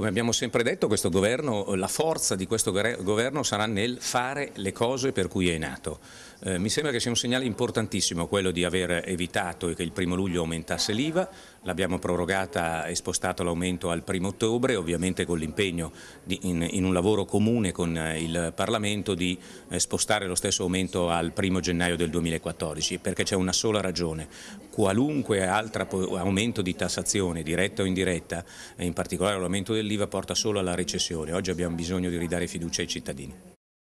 Come abbiamo sempre detto, questo governo, la forza di questo governo sarà nel fare le cose per cui è nato. Eh, mi sembra che sia un segnale importantissimo quello di aver evitato che il primo luglio aumentasse l'IVA, l'abbiamo prorogata e spostato l'aumento al primo ottobre, ovviamente con l'impegno in, in, un lavoro comune con eh, il Parlamento di eh, spostare lo stesso aumento al primo gennaio del 2014, perché c'è una sola ragione, qualunque altro aumento di tassazione, diretta o indiretta, in particolare l'aumento dell'IVA, porta solo alla recessione, oggi abbiamo bisogno di ridare fiducia ai cittadini.